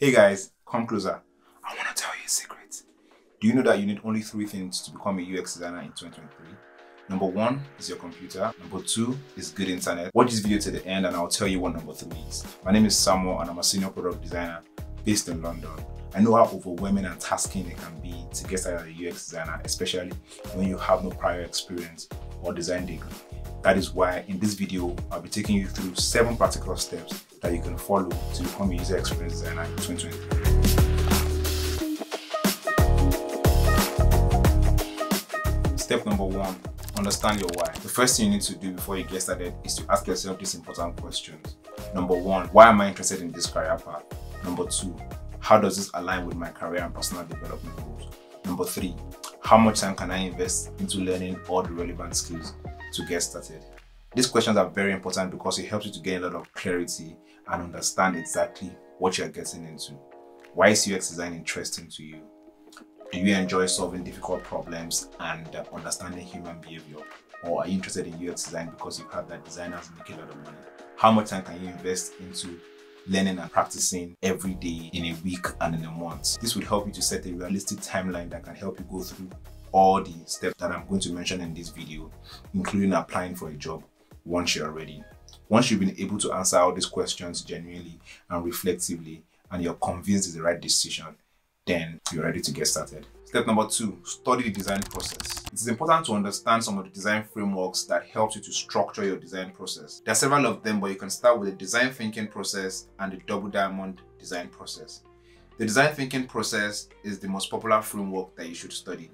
Hey guys, come closer. I want to tell you a secret. Do you know that you need only three things to become a UX designer in 2023? Number one is your computer. Number two is good internet. Watch this video to the end and I'll tell you what number three is. My name is Samuel and I'm a senior product designer based in London. I know how overwhelming and tasking it can be to get started as a UX designer, especially when you have no prior experience or design degree. That is why in this video, I'll be taking you through seven practical steps that you can follow to become a user experience designer in 2023. Step number one, understand your why. The first thing you need to do before you get started is to ask yourself these important questions. Number one, why am I interested in this career path? Number two, how does this align with my career and personal development goals? Number three, how much time can I invest into learning all the relevant skills to get started? These questions are very important because it helps you to gain a lot of clarity and understand exactly what you're getting into. Why is UX design interesting to you? Do you enjoy solving difficult problems and uh, understanding human behavior? Or are you interested in UX design because you've heard that designers make a lot of money? How much time can you invest into learning and practicing every day in a week and in a month? This would help you to set a realistic timeline that can help you go through all the steps that I'm going to mention in this video, including applying for a job once you're ready. Once you've been able to answer all these questions genuinely and reflectively, and you're convinced it's the right decision, then you're ready to get started. Step number two, study the design process. It is important to understand some of the design frameworks that helps you to structure your design process. There are several of them, but you can start with the design thinking process and the double diamond design process. The design thinking process is the most popular framework that you should study.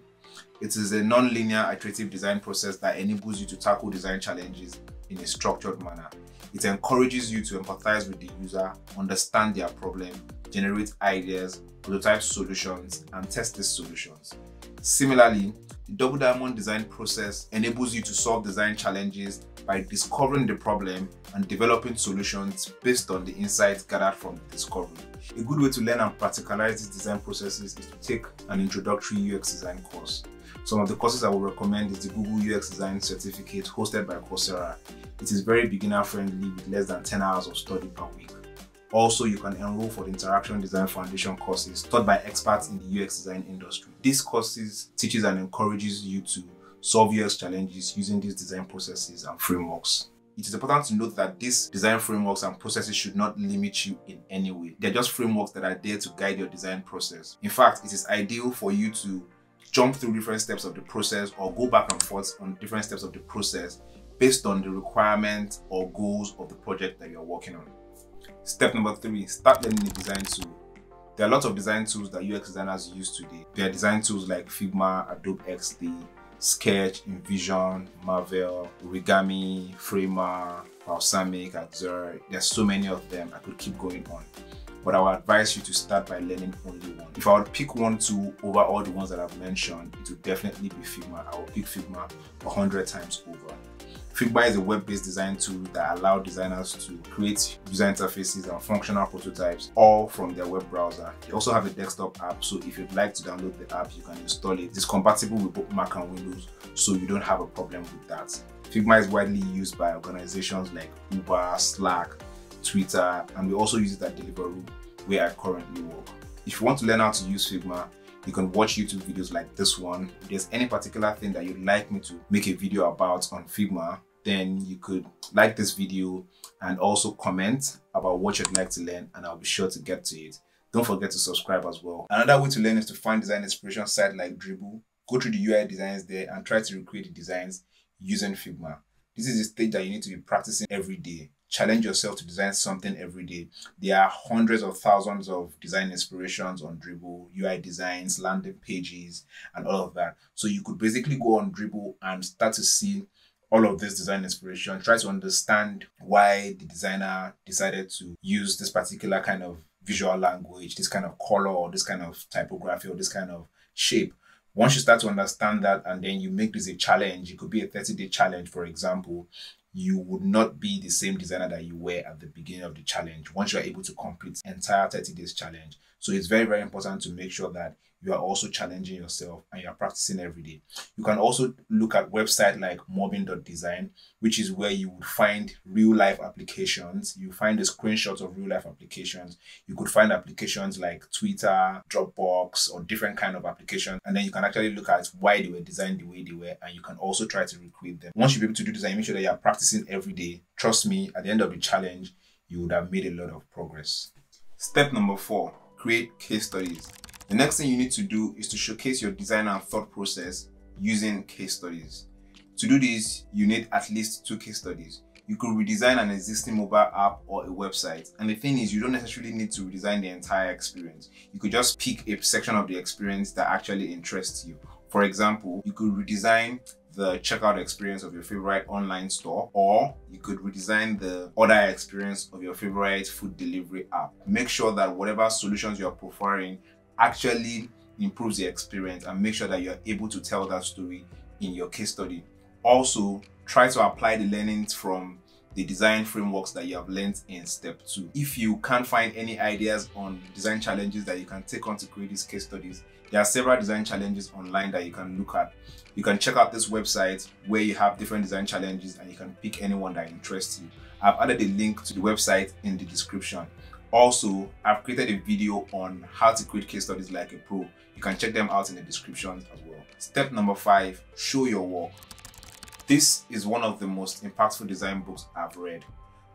It is a non-linear iterative design process that enables you to tackle design challenges in a structured manner. It encourages you to empathize with the user, understand their problem, generate ideas, prototype solutions, and test these solutions. Similarly, the Double Diamond design process enables you to solve design challenges by discovering the problem and developing solutions based on the insights gathered from the discovery. A good way to learn and practicalize these design processes is to take an introductory UX design course. Some of the courses I will recommend is the Google UX Design Certificate hosted by Coursera. It is very beginner friendly with less than 10 hours of study per week. Also, you can enroll for the Interaction Design Foundation courses taught by experts in the UX design industry. These courses teaches and encourages you to solve UX challenges using these design processes and frameworks. It is important to note that these design frameworks and processes should not limit you in any way. They're just frameworks that are there to guide your design process. In fact, it is ideal for you to jump through different steps of the process or go back and forth on different steps of the process based on the requirements or goals of the project that you're working on. Step number three, start learning the design tool. There are lots of design tools that UX designers use today. There are design tools like Figma, Adobe XD, Sketch, InVision, Marvel, Origami, Framer, Balsamiq, Axure. There's so many of them. I could keep going on. But I would advise you to start by learning only one. If I would pick one tool over all the ones that I've mentioned, it would definitely be Figma. I would pick Figma 100 times over. Figma is a web-based design tool that allows designers to create user interfaces and functional prototypes all from their web browser. They also have a desktop app, so if you'd like to download the app, you can install it. It's compatible with both Mac and Windows, so you don't have a problem with that. Figma is widely used by organizations like Uber, Slack, Twitter, and we also use it at Deliveroo, where I currently work. If you want to learn how to use Figma, you can watch YouTube videos like this one. If there's any particular thing that you'd like me to make a video about on Figma, then you could like this video and also comment about what you'd like to learn and I'll be sure to get to it. Don't forget to subscribe as well. Another way to learn is to find design inspiration site like Dribbble, go through the UI designs there and try to recreate the designs using Figma. This is a stage that you need to be practicing every day challenge yourself to design something every day. There are hundreds of thousands of design inspirations on Dribbble, UI designs, landing pages, and all of that. So you could basically go on Dribbble and start to see all of this design inspiration, try to understand why the designer decided to use this particular kind of visual language, this kind of color, or this kind of typography, or this kind of shape. Once you start to understand that and then you make this a challenge, it could be a 30 day challenge, for example, you would not be the same designer that you were at the beginning of the challenge once you are able to complete entire 30 days challenge. So it's very, very important to make sure that you are also challenging yourself and you are practicing every day. You can also look at website like mobbin.design, which is where you would find real life applications. You find the screenshots of real life applications. You could find applications like Twitter, Dropbox, or different kind of applications. And then you can actually look at why they were designed the way they were, and you can also try to recreate them. Once you're able to do design, make sure that you are practicing every day. Trust me, at the end of the challenge, you would have made a lot of progress. Step number four, create case studies. The next thing you need to do is to showcase your design and thought process using case studies. To do this, you need at least two case studies. You could redesign an existing mobile app or a website. And the thing is, you don't necessarily need to redesign the entire experience. You could just pick a section of the experience that actually interests you. For example, you could redesign the checkout experience of your favorite online store, or you could redesign the order experience of your favorite food delivery app. Make sure that whatever solutions you're preferring actually improves the experience and make sure that you're able to tell that story in your case study. Also, try to apply the learnings from the design frameworks that you have learned in step two. If you can't find any ideas on design challenges that you can take on to create these case studies, there are several design challenges online that you can look at. You can check out this website where you have different design challenges and you can pick anyone that interests you. I've added a link to the website in the description. Also, I've created a video on how to create case studies like a pro. You can check them out in the description as well. Step number five, show your work. This is one of the most impactful design books I've read.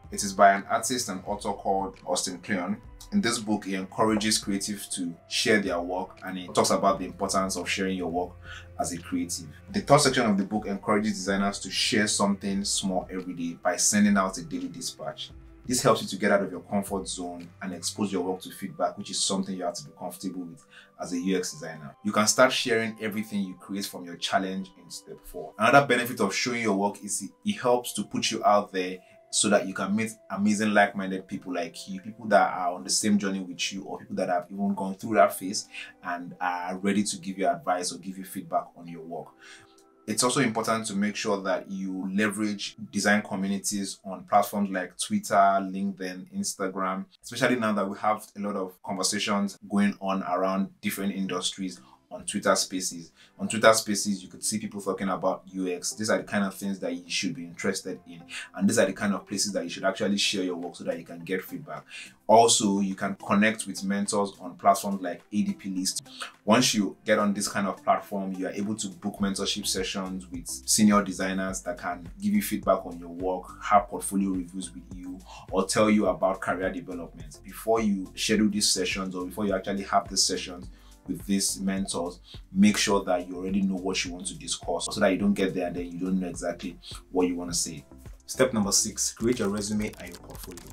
It is by an artist and author called Austin Kleon. In this book, he encourages creatives to share their work and he talks about the importance of sharing your work as a creative. The third section of the book encourages designers to share something small every day by sending out a daily dispatch. This helps you to get out of your comfort zone and expose your work to feedback, which is something you have to be comfortable with as a UX designer. You can start sharing everything you create from your challenge in step four. Another benefit of showing your work is it helps to put you out there so that you can meet amazing like-minded people like you people that are on the same journey with you or people that have even gone through that phase and are ready to give you advice or give you feedback on your work it's also important to make sure that you leverage design communities on platforms like Twitter, LinkedIn, Instagram, especially now that we have a lot of conversations going on around different industries on Twitter Spaces. On Twitter Spaces, you could see people talking about UX. These are the kind of things that you should be interested in. And these are the kind of places that you should actually share your work so that you can get feedback. Also, you can connect with mentors on platforms like ADP List. Once you get on this kind of platform, you are able to book mentorship sessions with senior designers that can give you feedback on your work, have portfolio reviews with you, or tell you about career development. Before you schedule these sessions or before you actually have these sessions, with these mentors, make sure that you already know what you want to discuss so that you don't get there and then you don't know exactly what you want to say. Step number six, create your resume and your portfolio.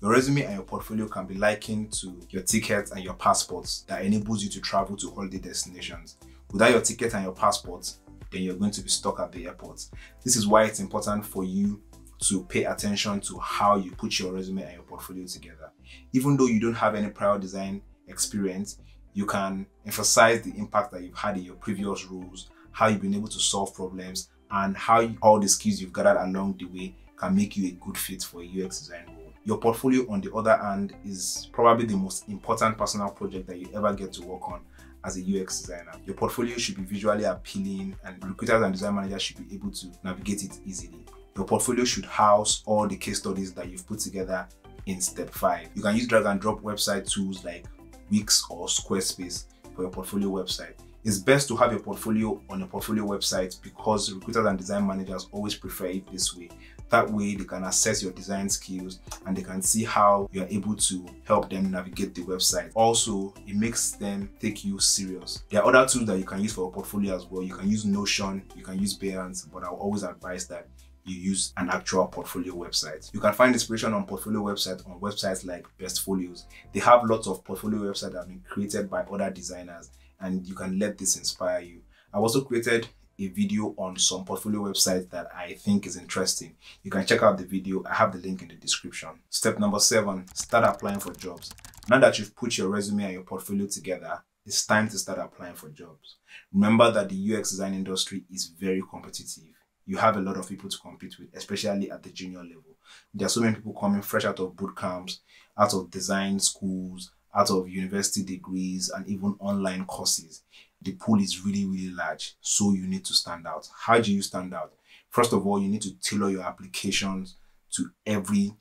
Your resume and your portfolio can be likened to your tickets and your passports that enables you to travel to holiday destinations. Without your ticket and your passport, then you're going to be stuck at the airport. This is why it's important for you to pay attention to how you put your resume and your portfolio together. Even though you don't have any prior design experience, you can emphasize the impact that you've had in your previous roles, how you've been able to solve problems, and how all the skills you've gathered along the way can make you a good fit for a UX design role. Your portfolio, on the other hand, is probably the most important personal project that you ever get to work on as a UX designer. Your portfolio should be visually appealing and recruiters and design managers should be able to navigate it easily. Your portfolio should house all the case studies that you've put together in step five. You can use drag and drop website tools like Wix or Squarespace for your portfolio website. It's best to have your portfolio on a portfolio website because recruiters and design managers always prefer it this way. That way they can assess your design skills and they can see how you're able to help them navigate the website. Also, it makes them take you serious. There are other tools that you can use for a portfolio as well. You can use Notion, you can use Behance, but I'll always advise that you use an actual portfolio website. You can find inspiration on portfolio websites on websites like Bestfolios. They have lots of portfolio websites that have been created by other designers and you can let this inspire you. I've also created a video on some portfolio websites that I think is interesting. You can check out the video. I have the link in the description. Step number seven, start applying for jobs. Now that you've put your resume and your portfolio together, it's time to start applying for jobs. Remember that the UX design industry is very competitive you have a lot of people to compete with, especially at the junior level. There are so many people coming fresh out of boot camps, out of design schools, out of university degrees, and even online courses. The pool is really, really large, so you need to stand out. How do you stand out? First of all, you need to tailor your applications to every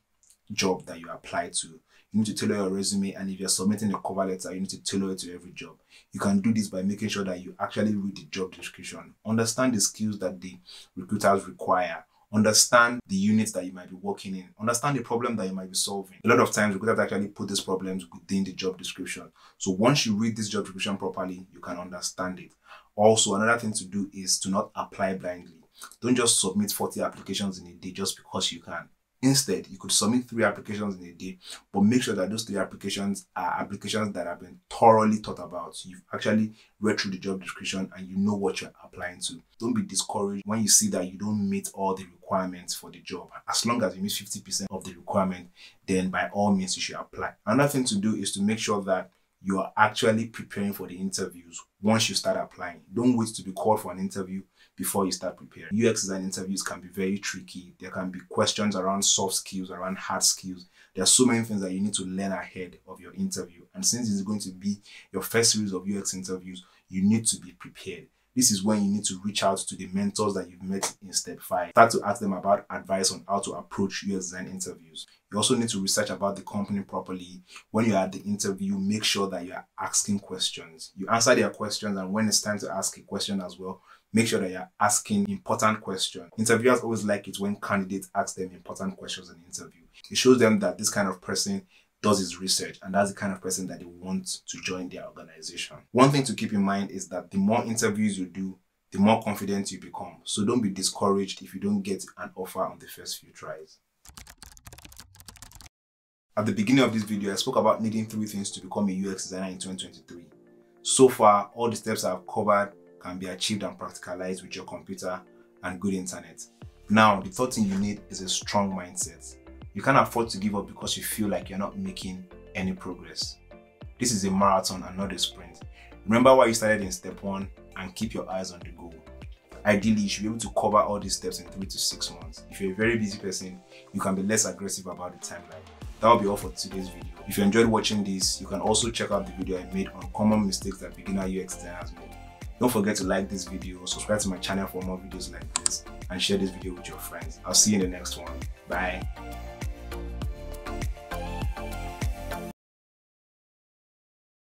job that you apply to. You need to tailor your resume, and if you're submitting a cover letter, you need to tailor it to every job. You can do this by making sure that you actually read the job description, understand the skills that the recruiters require, understand the units that you might be working in, understand the problem that you might be solving. A lot of times, recruiters actually put these problems within the job description. So once you read this job description properly, you can understand it. Also, another thing to do is to not apply blindly. Don't just submit 40 applications in a day just because you can. Instead, you could submit three applications in a day, but make sure that those three applications are applications that have been thoroughly thought about. You've actually read through the job description and you know what you're applying to. Don't be discouraged when you see that you don't meet all the requirements for the job. As long as you meet 50% of the requirement, then by all means you should apply. Another thing to do is to make sure that you are actually preparing for the interviews once you start applying. Don't wait to be called for an interview before you start preparing. UX design interviews can be very tricky. There can be questions around soft skills, around hard skills. There are so many things that you need to learn ahead of your interview. And since it's going to be your first series of UX interviews, you need to be prepared. This is when you need to reach out to the mentors that you've met in step five. Start to ask them about advice on how to approach UX design interviews. You also need to research about the company properly. When you're at the interview, make sure that you are asking questions. You answer their questions, and when it's time to ask a question as well, make sure that you're asking important questions. Interviewers always like it when candidates ask them important questions in the interview. It shows them that this kind of person does his research and that's the kind of person that they want to join their organization. One thing to keep in mind is that the more interviews you do, the more confident you become. So don't be discouraged if you don't get an offer on the first few tries. At the beginning of this video, I spoke about needing three things to become a UX designer in 2023. So far, all the steps I've covered can be achieved and practicalized with your computer and good internet. Now, the third thing you need is a strong mindset. You can't afford to give up because you feel like you're not making any progress. This is a marathon and not a sprint. Remember why you started in step one and keep your eyes on the goal. Ideally, you should be able to cover all these steps in three to six months. If you're a very busy person, you can be less aggressive about the timeline. That will be all for today's video. If you enjoyed watching this, you can also check out the video I made on common mistakes that beginner UX designers make. Don't forget to like this video, subscribe to my channel for more videos like this, and share this video with your friends. I'll see you in the next one. Bye.